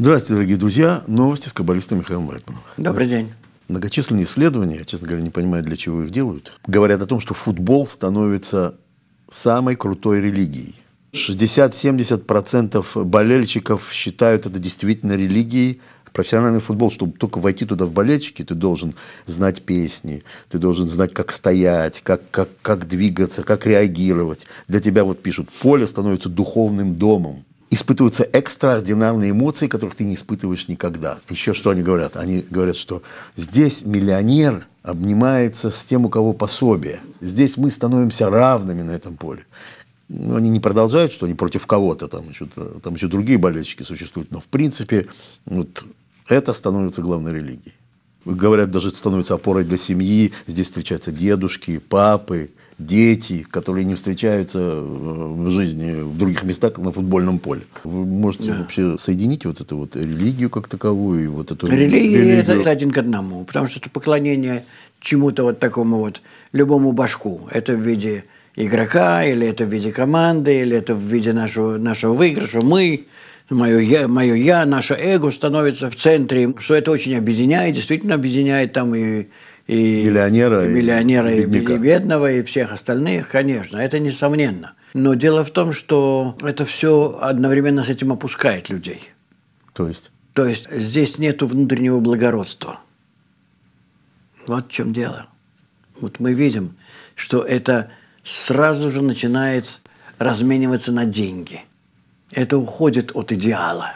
Здравствуйте, дорогие друзья. Новости с каббалистом Михаилом Мальтманом. Добрый день. Многочисленные исследования, я, честно говоря, не понимаю, для чего их делают, говорят о том, что футбол становится самой крутой религией. 60-70% болельщиков считают это действительно религией. Профессиональный футбол, чтобы только войти туда в болельщики, ты должен знать песни, ты должен знать, как стоять, как, как, как двигаться, как реагировать. Для тебя вот пишут, поле становится духовным домом. Испытываются экстраординарные эмоции, которых ты не испытываешь никогда. Еще что они говорят? Они говорят, что здесь миллионер обнимается с тем, у кого пособие. Здесь мы становимся равными на этом поле. Ну, они не продолжают, что они против кого-то, там еще, там еще другие болельщики существуют, но в принципе вот это становится главной религией. Говорят, даже становится опорой для семьи. Здесь встречаются дедушки, папы, дети, которые не встречаются э, в жизни в других местах на футбольном поле. Вы можете да. вообще соединить вот эту вот религию как таковую и вот эту религия религию? Это, это один к одному, потому что это поклонение чему-то вот такому вот любому башку. Это в виде игрока, или это в виде команды, или это в виде нашего, нашего выигрыша. Мы, мое я, мое я, наше эго становится в центре, что это очень объединяет, действительно объединяет там и и миллионера, и, миллионера, и, и бедного, и всех остальных, конечно, это несомненно. Но дело в том, что это все одновременно с этим опускает людей. То есть? То есть здесь нет внутреннего благородства. Вот в чем дело. Вот мы видим, что это сразу же начинает размениваться на деньги. Это уходит от идеала,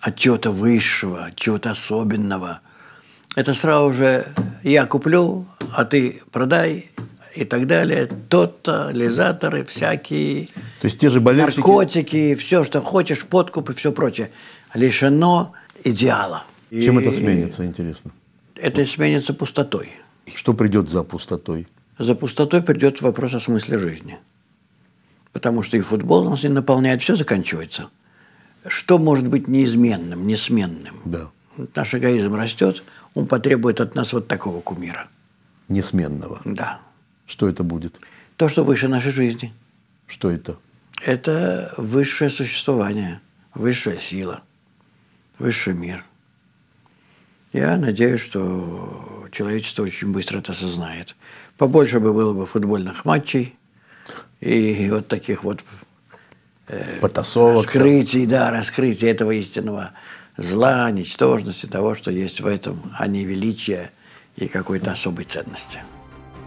от чего-то высшего, от чего-то особенного. Это сразу же я куплю, а ты продай и так далее. Тот-то, лизаторы всякие, То есть те же болельщики... наркотики, все, что хочешь, подкуп и все прочее. Лишено идеала. Чем и это сменится, интересно? Это сменится пустотой. Что придет за пустотой? За пустотой придет вопрос о смысле жизни. Потому что и футбол нас не наполняет, все заканчивается. Что может быть неизменным, несменным? Да. Наш эгоизм растет, он потребует от нас вот такого кумира. Несменного? Да. Что это будет? То, что выше нашей жизни. Что это? Это высшее существование, высшая сила, высший мир. Я надеюсь, что человечество очень быстро это осознает. Побольше бы было бы футбольных матчей и вот таких вот э, потасовок, раскрытий, да, раскрытий этого истинного зла, ничтожности того, что есть в этом, а не величия и какой-то особой ценности.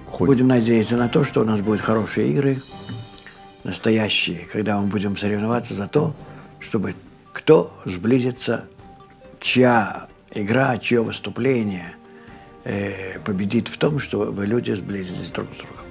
Хоть. Будем надеяться на то, что у нас будут хорошие игры, настоящие, когда мы будем соревноваться за то, чтобы кто сблизится, чья игра, чье выступление – Э, победит в том, чтобы люди сблизились друг с другом.